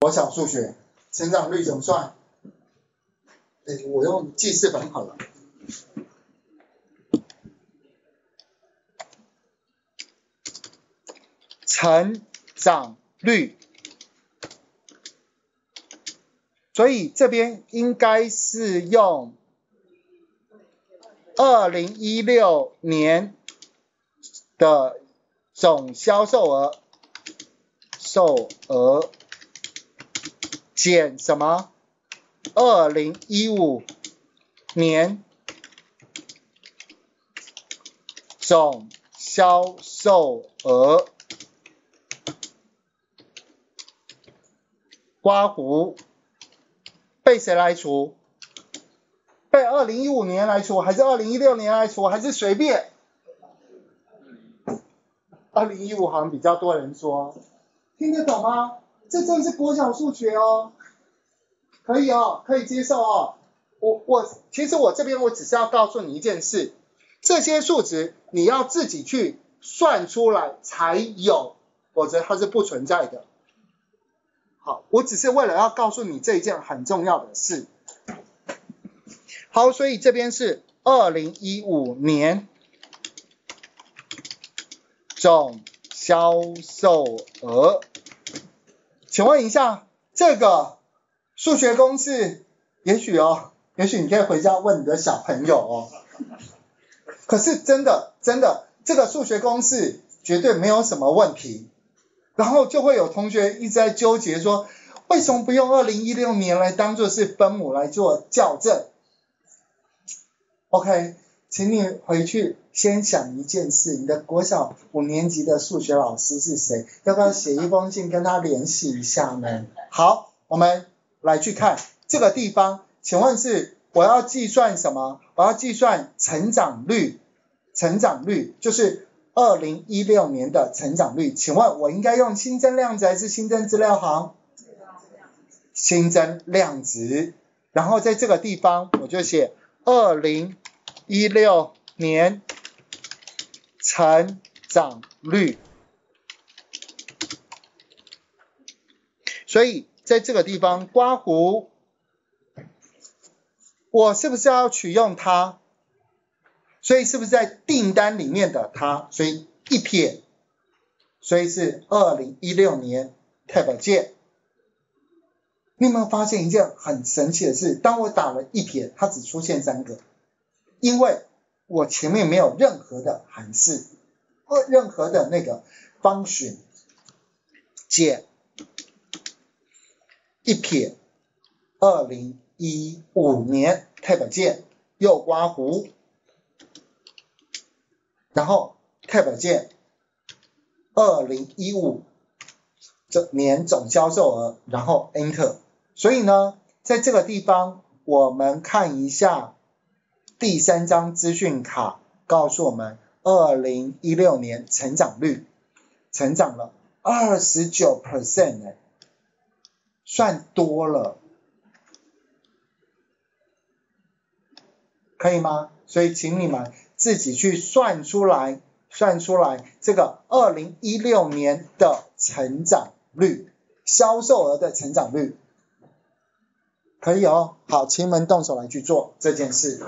我想数学成长率怎么算？哎，我用记事本好了。成长率，所以这边应该是用二零一六年的总销售额，售额减什么？二零一五年总销售额。刮胡被谁来除？被二零一五年来除，还是二零一六年来除，还是随便？二零一五好像比较多人说，听得懂吗？这真是国小数学哦，可以哦，可以接受哦。我我其实我这边我只是要告诉你一件事，这些数值你要自己去算出来才有，否则它是不存在的。好，我只是为了要告诉你这一件很重要的事。好，所以这边是二零一五年总销售额。请问一下，这个数学公式，也许哦，也许你可以回家问你的小朋友哦。可是真的，真的，这个数学公式绝对没有什么问题。然后就会有同学一直在纠结说，为什么不用二零一六年来当做是分母来做校正？OK，请你回去先想一件事，你的国小五年级的数学老师是谁？要不要写一封信跟他联系一下呢？好，我们来去看这个地方，请问是我要计算什么？我要计算成长率，成长率就是。二零一六年的成长率，请问我应该用新增量值还是新增资料行？新增量值，然后在这个地方我就写二零一六年成长率。所以在这个地方刮胡，我是不是要取用它？所以是不是在订单里面的它？所以一撇，所以是二零一六年 tab 键。你有没有发现一件很神奇的事？当我打了一撇，它只出现三个，因为我前面没有任何的函数，或任何的那个方选减一撇，二零一五年 tab 键右刮弧。然后 tab 键，二零一五这年总销售额，然后 enter。所以呢，在这个地方，我们看一下第三张资讯卡，告诉我们二零一六年成长率，成长了二十九 percent 哎，算多了，可以吗？所以请你们。自己去算出来，算出来这个二零一六年的成长率，销售额的成长率，可以哦。好，请你们动手来去做这件事。